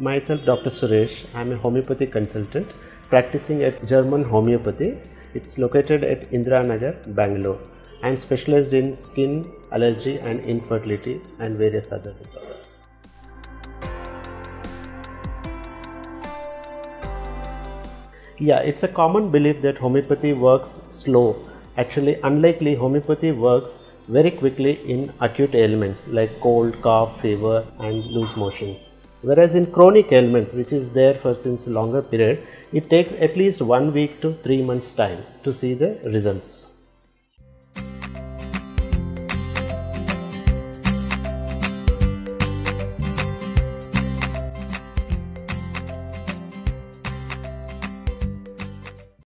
Myself, Dr. Suresh. I'm a homeopathy consultant practicing at German Homeopathy. It's located at Indira Nagar, Bangalore. I'm specialized in skin, allergy, and infertility, and various other disorders. Yeah, it's a common belief that homeopathy works slow. Actually, unlikely, homeopathy works very quickly in acute ailments like cold, cough, fever, and loose motions. Whereas in chronic ailments, which is there for since longer period, it takes at least one week to three months time to see the results.